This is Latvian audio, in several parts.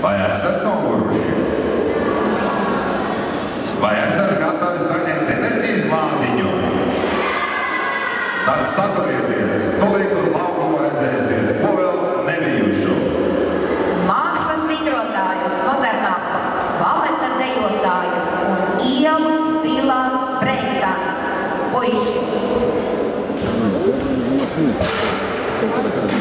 Vai esat noguruši? Vai esat gatavi saņemt enerģijas lādiņu? Tad saturieties, tūlīt uz laukumu redzēsiet, ko vēl nebijušu. Mākslas vingrotājas, modernā baleta dejotājas un ielu stilā breakdance. Puiši, Baltijas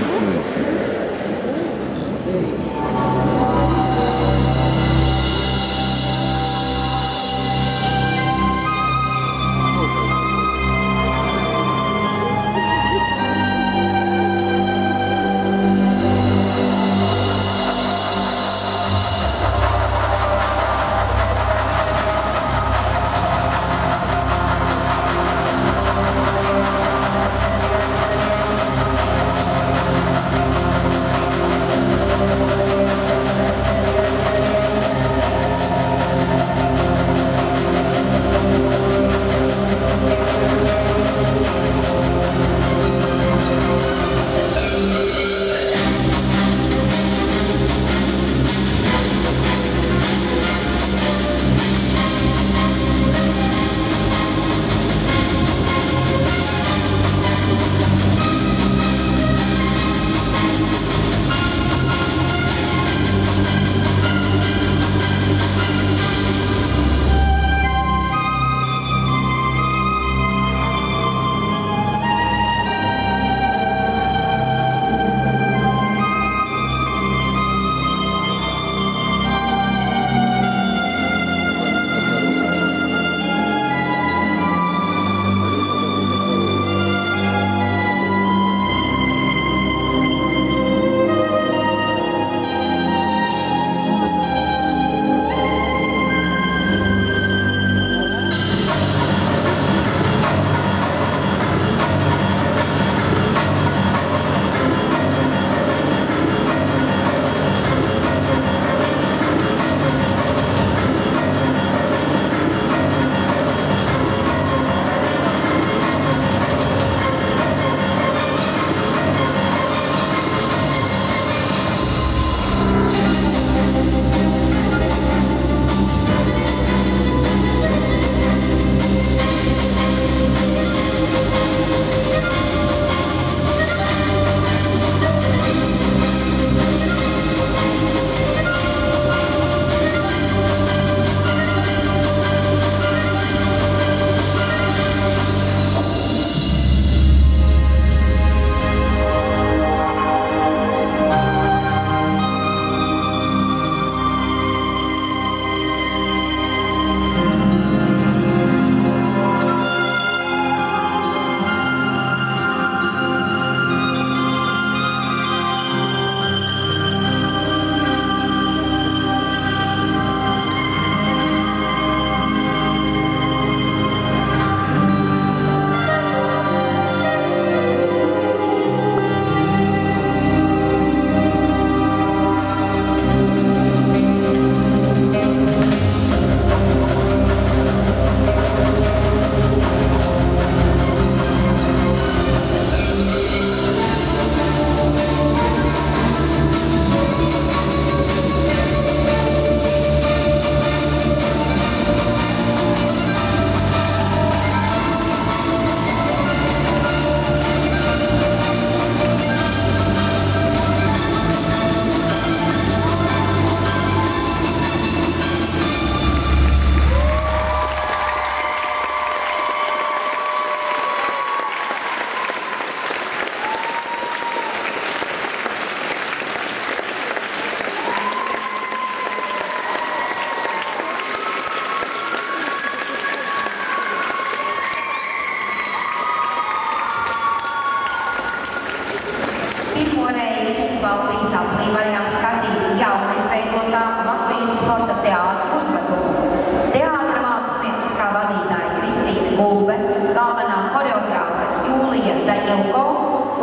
Ilko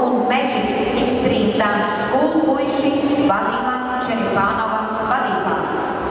un Magic Extreme Dance School Buishi Vadima Čeripanova Vadima.